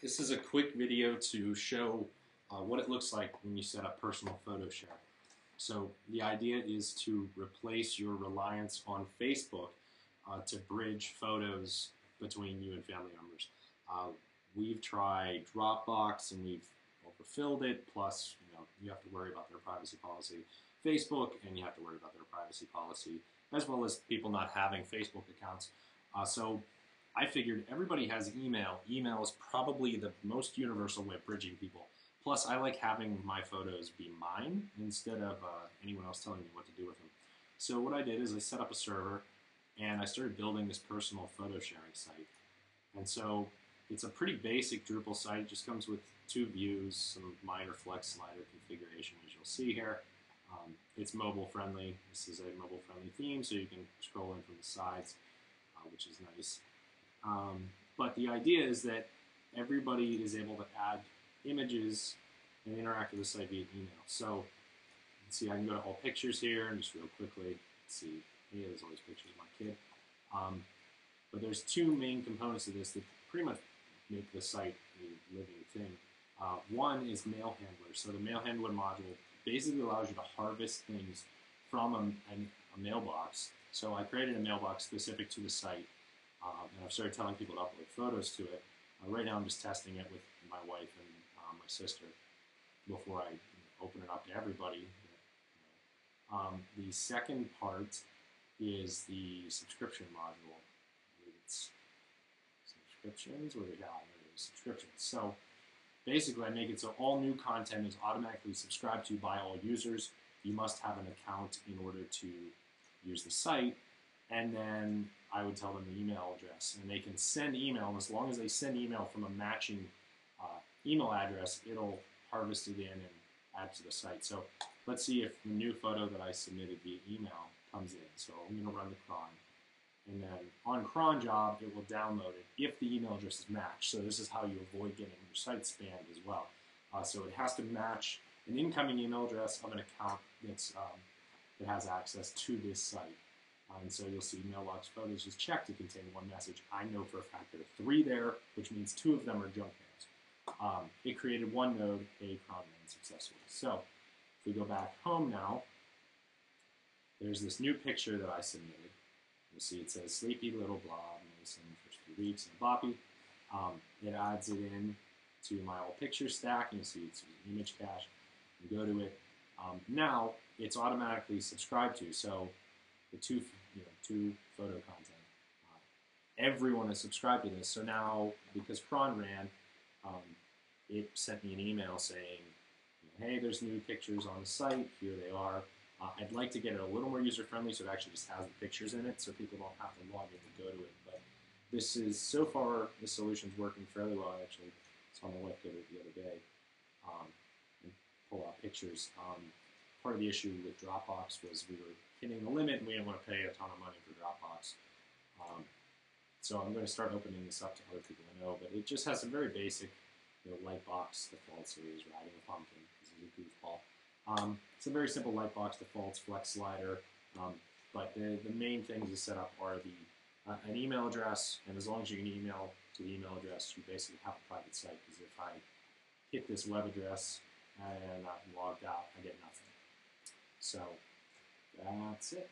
This is a quick video to show uh, what it looks like when you set up personal photo share. So the idea is to replace your reliance on Facebook uh, to bridge photos between you and family members. Uh, we've tried Dropbox and we've overfilled it, plus you, know, you have to worry about their privacy policy. Facebook and you have to worry about their privacy policy, as well as people not having Facebook accounts. Uh, so I figured everybody has email. Email is probably the most universal way of bridging people. Plus, I like having my photos be mine instead of uh, anyone else telling me what to do with them. So what I did is I set up a server and I started building this personal photo sharing site. And so it's a pretty basic Drupal site. It just comes with two views, some minor flex slider configuration, as you'll see here. Um, it's mobile friendly. This is a mobile friendly theme, so you can scroll in from the sides, uh, which is nice. Um, but the idea is that everybody is able to add images and interact with the site via email. So see, I can go to all pictures here and just real quickly see, yeah, there's always pictures of my kid. Um, but there's two main components of this that pretty much make the site a living thing. Uh, one is mail handler. So the mail handler module basically allows you to harvest things from a, a, a mailbox. So I created a mailbox specific to the site um, and I've started telling people to upload photos to it. Uh, right now, I'm just testing it with my wife and uh, my sister before I you know, open it up to everybody. Um, the second part is the subscription module. It's subscriptions. We got subscriptions. So basically, I make it so all new content is automatically subscribed to by all users. You must have an account in order to use the site, and then I would tell them the email address, and they can send email. And as long as they send email from a matching uh, email address, it'll harvest it in and add to the site. So let's see if the new photo that I submitted via email comes in. So I'm going to run the cron. And then on cron job, it will download it if the email address is matched. So this is how you avoid getting your site spammed as well. Uh, so it has to match an incoming email address of an account that's um, that has access to this site. Uh, and so you'll see mailbox photos is checked to contain one message. I know for a fact there are three there, which means two of them are junk mails. Um, it created one node, a cron successfully. So if we go back home now, there's this new picture that I submitted. You'll see it says Sleepy Little Blob, Mason, first few weeks, and Boppy. Um, it adds it in to my old picture stack. and You'll see it's an image cache. You go to it. Um, now it's automatically subscribed to. So the two, you know, two photo content. Uh, everyone is subscribed to this. So now, because cron ran, um, it sent me an email saying, hey, there's new pictures on the site. Here they are. Uh, I'd like to get it a little more user-friendly so it actually just has the pictures in it so people don't have to log in to go to it. But this is, so far, the solution's working fairly well. I actually saw my wife go to it the other day um, and pull out pictures. Um, part of the issue with Dropbox was we were hitting the limit and we didn't want to pay a ton of money for Dropbox. Um, so I'm going to start opening this up to other people I know, but it just has some very basic you know, Lightbox defaults. So he's riding a pumpkin. This is a goofball. Um, some very simple Lightbox defaults, flex slider, um, but the, the main things to set up are the uh, an email address, and as long as you can email to the email address, you basically have a private site, because if I hit this web address and I'm logged out, I get nothing. So that's it.